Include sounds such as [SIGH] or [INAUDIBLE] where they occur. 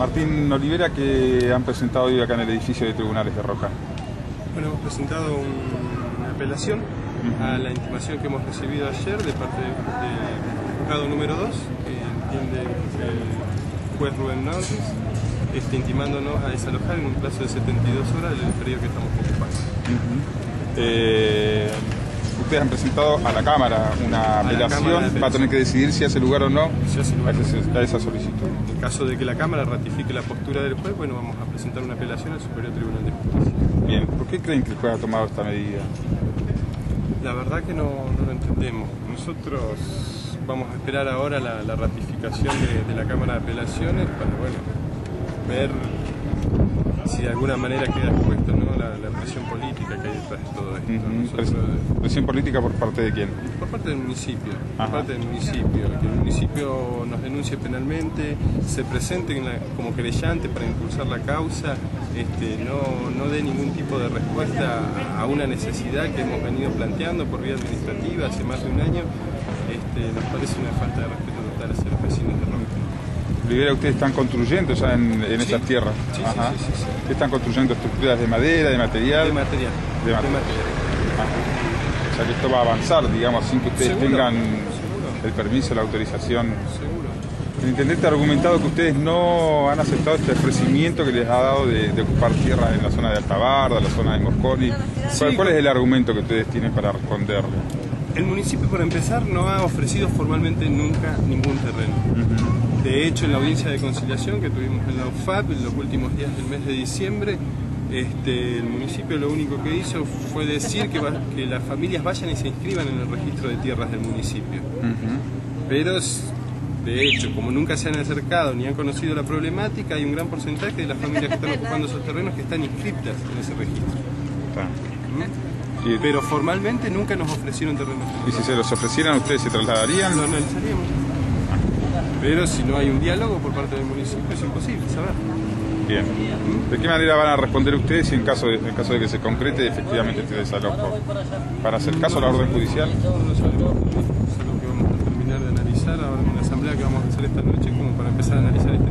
Martín Olivera, que han presentado hoy acá en el edificio de tribunales de Roca. Bueno, hemos presentado un- una apelación a la intimación que hemos recibido ayer de parte del juzgado número 2, que entiende el juez Rubén Norris, este, intimándonos a desalojar en un plazo de 72 horas el periodo que estamos ocupando. Eh, ustedes han presentado a la Cámara una apelación, va a tener que decidir si hace lugar o no Si hace lugar a esa solicitud. En caso de que la Cámara ratifique la postura del juez, bueno, vamos a presentar una apelación al Superior Tribunal de Justicia. Bien, ¿por qué creen que el juez ha tomado esta medida? La verdad que no, no lo entendemos. Nosotros vamos a esperar ahora la, la ratificación de, de la Cámara de Apelaciones para bueno, ver si de alguna manera queda expuesto ¿no? la, la presión política que hay Presión política por parte de quién? por parte del municipio, por parte del municipio, que el municipio nos denuncie penalmente, se presente en la- como querellante para impulsar la causa, este, no, no dé ningún tipo de respuesta a una necesidad que hemos venido planteando por vía administrativa hace más de un año, este, nos parece una falta de respeto total hacia los vecinos de Roca. Olivera, ustedes están construyendo ya en, en Sí. esas tierras. Sí, sí, Ajá. sí, sí, sí. ¿Qué están construyendo estructuras de madera, de material? De material. De material. O sea que esto va a avanzar, digamos, sin que ustedes Seguro, tengan el permiso, la autorización. Seguro. El intendente ha argumentado que ustedes no han aceptado este ofrecimiento que les ha dado de, de ocupar tierra en la zona de Altabarda, la zona de Mosconi. ¿Cuál, Sí. cuál es el argumento que ustedes tienen para responderle? El municipio, por empezar, no ha ofrecido formalmente nunca ningún terreno. De hecho, en la audiencia de conciliación que tuvimos en la UFAP en los últimos días del mes de diciembre, este, el municipio lo único que hizo fue decir que, va- que las familias vayan y se inscriban en el registro de tierras del municipio. Pero, de hecho, como nunca se han acercado ni han conocido la problemática, hay un gran porcentaje de las familias que están [LAUGHS] ocupando esos terrenos que están inscritas en ese registro. ¿Mm? Pero formalmente nunca nos ofrecieron terrenos. y si se los ofrecieran, ¿ustedes se trasladarían? Lo analizaríamos. Pero si no hay un diálogo por parte del municipio es imposible saber. Bien. ¿De qué manera van a responder ustedes en caso de, en caso de que se concrete efectivamente este desalojo? ¿Para hacer caso a la orden judicial? No sabemos, es algo que vamos a terminar de analizar ahora en una asamblea que vamos a hacer esta noche como para empezar a analizar este